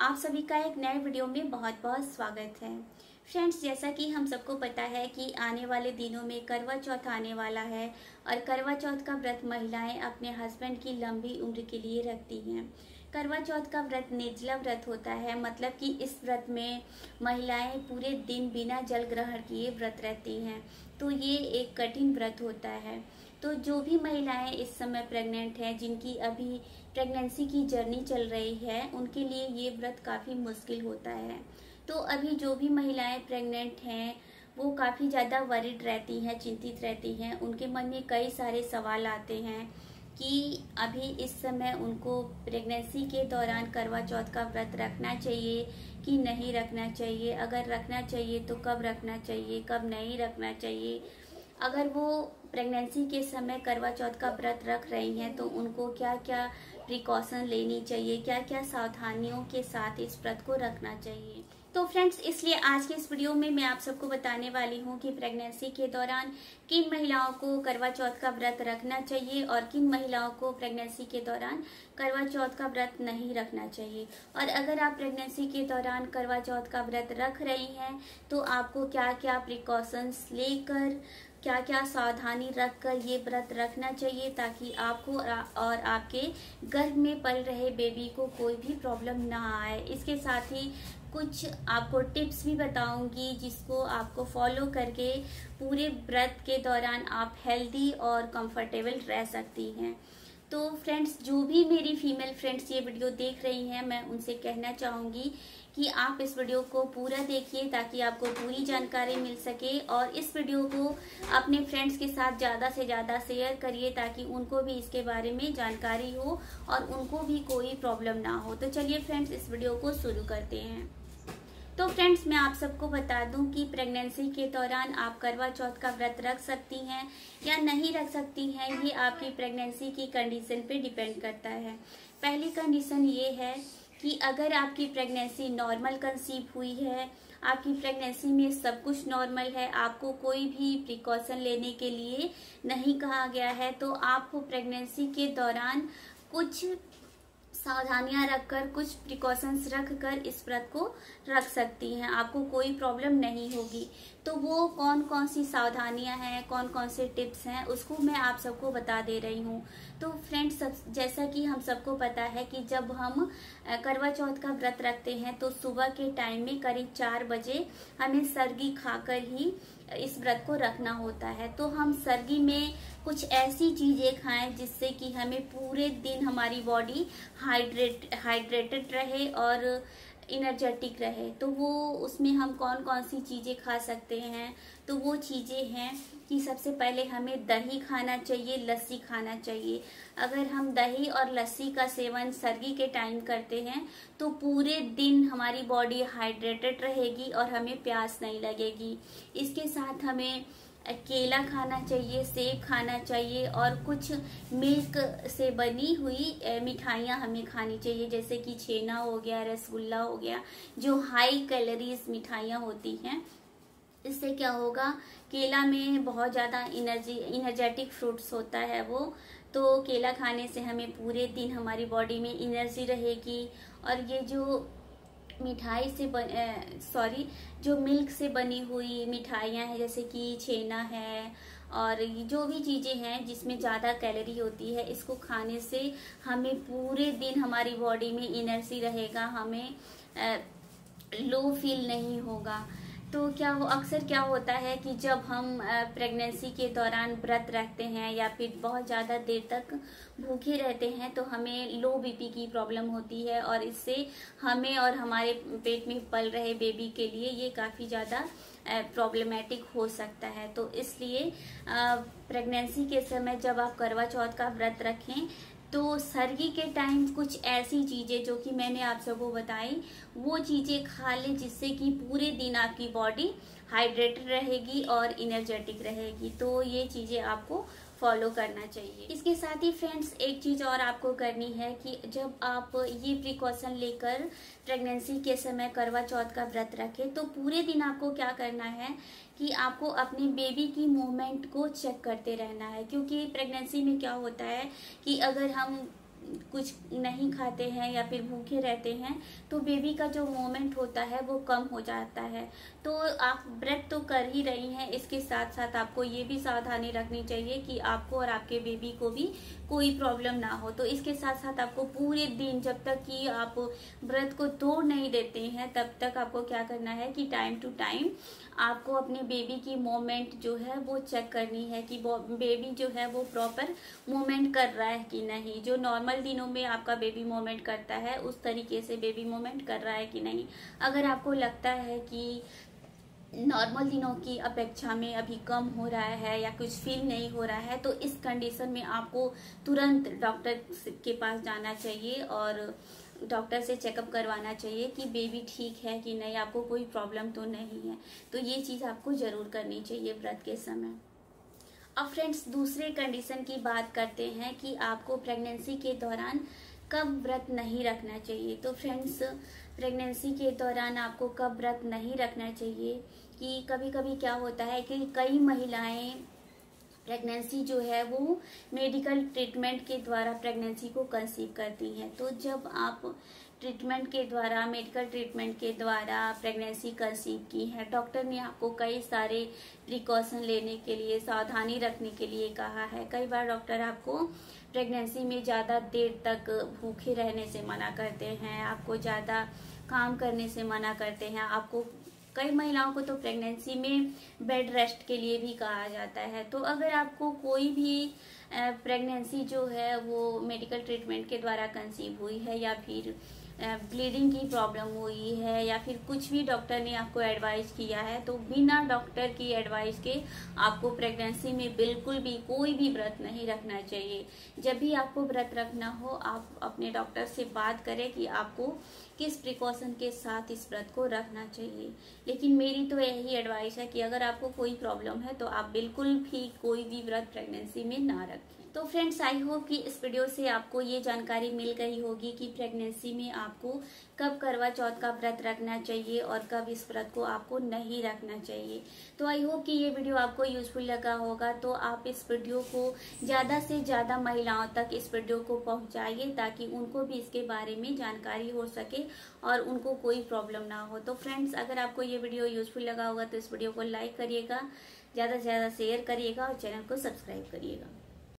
आप सभी का एक नए वीडियो में बहुत बहुत स्वागत है। फ्रेंड्स, जैसा कि हम सबको पता है कि आने वाले दिनों में करवा चौथ आने वाला है और करवा चौथ का व्रत महिलाएँ अपने हस्बैंड की लंबी उम्र के लिए रखती हैं। करवा चौथ का व्रत निर्जला व्रत होता है मतलब कि इस व्रत में महिलाएँ पूरे दिन बिना जल ग्रहण किए व्रत रहती हैं। तो ये एक कठिन व्रत होता है। तो जो भी महिलाएँ इस समय प्रेग्नेंट हैं, जिनकी अभी प्रेगनेंसी की जर्नी चल रही है, उनके लिए ये व्रत काफ़ी मुश्किल होता है। तो अभी जो भी महिलाएँ प्रेग्नेंट हैं, वो काफ़ी ज़्यादा वरिड रहती हैं, चिंतित रहती हैं। उनके मन में कई सारे सवाल आते हैं कि अभी इस समय उनको प्रेगनेंसी के दौरान करवा चौथ का व्रत रखना चाहिए कि नहीं रखना चाहिए? अगर रखना चाहिए तो कब रखना चाहिए? कब नहीं रखना चाहिए? अगर वो प्रेगनेंसी के समय करवा चौथ का व्रत रख रही हैं तो उनको क्या क्या प्रिकॉशन लेनी चाहिए? क्या क्या सावधानियों के साथ इस व्रत को रखना चाहिए? तो फ्रेंड्स इसलिए आज के इस वीडियो में मैं आप सबको बताने वाली हूँ कि प्रेगनेंसी के दौरान किन महिलाओं को करवा चौथ का व्रत रखना चाहिए और किन महिलाओं को प्रेगनेंसी के दौरान करवा चौथ का व्रत नहीं रखना चाहिए। और अगर आप प्रेगनेंसी के दौरान करवा चौथ का व्रत रख रही हैं तो आपको क्या क्या प्रिकॉशंस लेकर क्या क्या सावधानी रख कर ये व्रत रखना चाहिए ताकि आपको और आपके गर्भ में पल रहे बेबी को कोई भी प्रॉब्लम ना आए। इसके साथ ही कुछ आपको टिप्स भी बताऊँगी जिसको आपको फॉलो करके पूरे व्रत के दौरान आप हेल्दी और कंफर्टेबल रह सकती हैं। तो फ्रेंड्स जो भी मेरी फीमेल फ्रेंड्स ये वीडियो देख रही हैं, मैं उनसे कहना चाहूँगी कि आप इस वीडियो को पूरा देखिए ताकि आपको पूरी जानकारी मिल सके और इस वीडियो को अपने फ्रेंड्स के साथ ज़्यादा से ज़्यादा शेयर करिए ताकि उनको भी इसके बारे में जानकारी हो और उनको भी कोई प्रॉब्लम ना हो। तो चलिए फ्रेंड्स इस वीडियो को शुरू करते हैं। तो फ्रेंड्स, मैं आप सबको बता दूँ कि प्रेगनेंसी के दौरान आप करवा चौथ का व्रत रख सकती हैं या नहीं रख सकती हैं, ये आपकी प्रेगनेंसी की कंडीशन पे डिपेंड करता है। पहली कंडीशन ये है कि अगर आपकी प्रेगनेंसी नॉर्मल कंसीव हुई है, आपकी प्रेगनेंसी में सब कुछ नॉर्मल है, आपको कोई भी प्रिकॉशन लेने के लिए नहीं कहा गया है तो आपको प्रेगनेंसी के दौरान कुछ सावधानियाँ रखकर, कुछ प्रिकॉशंस रख कर इस व्रत को रख सकती हैं। आपको कोई प्रॉब्लम नहीं होगी। तो वो कौन कौन सी सावधानियाँ हैं कौन कौन से टिप्स हैं, उसको मैं आप सबको बता दे रही हूँ। तो फ्रेंड्स सब, जैसा कि हम सबको पता है कि जब हम करवा चौथ का व्रत रखते हैं तो सुबह के टाइम में करीब चार बजे हमें सरगी खाकर ही इस व्रत को रखना होता है तो हम सर्दी में कुछ ऐसी चीज़ें खाएँ जिससे कि हमें पूरे दिन हमारी बॉडी हाइड्रेट हाइड्रेटेड रहे और इनर्जेटिक रहे तो वो उसमें हम कौन कौन सी चीज़ें खा सकते हैं? तो वो चीज़ें हैं कि सबसे पहले हमें दही खाना चाहिए, लस्सी खाना चाहिए। अगर हम दही और लस्सी का सेवन सर्दी के टाइम करते हैं तो पूरे दिन हमारी बॉडी हाइड्रेटेड रहेगी और हमें प्यास नहीं लगेगी। इसके साथ हमें केला खाना चाहिए, सेब खाना चाहिए और कुछ मिल्क से बनी हुई मिठाइयाँ हमें खानी चाहिए, जैसे कि छेना हो गया, रसगुल्ला हो गया, जो हाई कैलोरीज मिठाइयाँ होती हैं। इससे क्या होगा, केला में बहुत ज़्यादा इनर्जी इनर्जेटिक फ्रूट्स होता है वो तो केला खाने से हमें पूरे दिन हमारी बॉडी में एनर्जी रहेगी और ये जो मिठाई से सॉरी जो मिल्क से बनी हुई मिठाइयाँ हैं, जैसे कि छेना है और जो भी चीज़ें हैं जिसमें ज़्यादा कैलोरी होती है, इसको खाने से हमें पूरे दिन हमारी बॉडी में एनर्जी रहेगा, हमें लो फील नहीं होगा। तो क्या हो, अक्सर क्या होता है कि जब हम प्रेगनेंसी के दौरान व्रत रखते हैं या फिर बहुत ज़्यादा देर तक भूखे रहते हैं तो हमें लो बीपी की प्रॉब्लम होती है और इससे हमें और हमारे पेट में पल रहे बेबी के लिए ये काफ़ी ज़्यादा प्रॉब्लमेटिक हो सकता है। तो इसलिए प्रेगनेंसी के समय जब आप करवा चौथ का व्रत रखें तो सर्दी के टाइम कुछ ऐसी चीज़ें जो कि मैंने आप सबको बताई, वो चीज़ें खा लें जिससे कि पूरे दिन आपकी बॉडी हाइड्रेटेड रहेगी और इनर्जेटिक रहेगी। तो ये चीज़ें आपको फॉलो करना चाहिए। इसके साथ ही फ्रेंड्स एक चीज़ और आपको करनी है कि जब आप ये प्रिकॉशन लेकर प्रेगनेंसी के समय करवा चौथ का व्रत रखें तो पूरे दिन आपको क्या करना है कि आपको अपने बेबी की मूवमेंट को चेक करते रहना है। क्योंकि प्रेगनेंसी में क्या होता है कि अगर हम कुछ नहीं खाते हैं या फिर भूखे रहते हैं तो बेबी का जो मोमेंट होता है वो कम हो जाता है। तो आप व्रत तो कर ही रही हैं, इसके साथ साथ आपको ये भी सावधानी रखनी चाहिए कि आपको और आपके बेबी को भी कोई प्रॉब्लम ना हो। तो इसके साथ साथ आपको पूरे दिन जब तक कि आप व्रत को तोड़ नहीं देते हैं, तब तक आपको क्या करना है कि टाइम टू टाइम आपको अपने बेबी की मोमेंट जो है वो चेक करनी है कि बेबी जो है वो प्रॉपर मोमेंट कर रहा है कि नहीं। जो नॉर्मल दिनों में आपका बेबी मोमेंट करता है, उस तरीके से बेबी मोमेंट कर रहा है कि नहीं? अगर आपको लगता है कि नॉर्मल दिनों की अपेक्षा में अभी कम हो रहा है या कुछ फील नहीं हो रहा है तो इस कंडीशन में आपको तुरंत डॉक्टर के पास जाना चाहिए और डॉक्टर से चेकअप करवाना चाहिए कि बेबी ठीक है कि नहीं, आपको कोई प्रॉब्लम तो नहीं है। तो ये चीज़ आपको ज़रूर करनी चाहिए व्रत के समय। अब फ्रेंड्स दूसरे कंडीशन की बात करते हैं कि आपको प्रेगनेंसी के दौरान कब व्रत नहीं रखना चाहिए। तो फ्रेंड्स प्रेगनेंसी के दौरान आपको कब व्रत नहीं रखना चाहिए कि कभी कभी क्या होता है कि कई महिलाएँ प्रेगनेंसी जो है वो मेडिकल ट्रीटमेंट के द्वारा प्रेगनेंसी को कंसीव करती हैं। तो जब आप ट्रीटमेंट के द्वारा मेडिकल ट्रीटमेंट के द्वारा प्रेगनेंसी कंसीव की है डॉक्टर ने आपको कई सारे प्रिकॉशन लेने के लिए, सावधानी रखने के लिए कहा है। कई बार डॉक्टर आपको प्रेगनेंसी में ज़्यादा देर तक भूखे रहने से मना करते हैं, आपको ज़्यादा काम करने से मना करते हैं, आपको कई महिलाओं को तो प्रेगनेंसी में बेड रेस्ट के लिए भी कहा जाता है। तो अगर आपको कोई भी प्रेगनेंसी जो है वो मेडिकल ट्रीटमेंट के द्वारा कंसीव हुई है या फिर ब्लीडिंग की प्रॉब्लम हुई है या फिर कुछ भी डॉक्टर ने आपको एडवाइस किया है तो बिना डॉक्टर की एडवाइस के आपको प्रेगनेंसी में बिल्कुल भी कोई भी व्रत नहीं रखना चाहिए। जब भी आपको व्रत रखना हो, आप अपने डॉक्टर से बात करें कि आपको किस प्रिकॉशन के साथ इस व्रत को रखना चाहिए। लेकिन मेरी तो यही एडवाइस है कि अगर आपको कोई प्रॉब्लम है तो आप बिल्कुल भी कोई भी व्रत प्रेगनेंसी में ना रखें। तो फ्रेंड्स आई होप कि इस वीडियो से आपको ये जानकारी मिल गई होगी कि प्रेगनेंसी में आपको कब करवा चौथ का व्रत रखना चाहिए और कब इस व्रत को आपको नहीं रखना चाहिए। तो आई होप कि ये वीडियो आपको यूजफुल लगा होगा। तो आप इस वीडियो को ज़्यादा से ज़्यादा महिलाओं तक इस वीडियो को पहुँचाइए ताकि उनको भी इसके बारे में जानकारी हो सके और उनको कोई प्रॉब्लम ना हो। तो फ्रेंड्स अगर आपको ये वीडियो यूजफुल लगा होगा तो इस वीडियो को लाइक करिएगा, ज़्यादा से ज़्यादा शेयर करिएगा और चैनल को सब्सक्राइब करिएगा।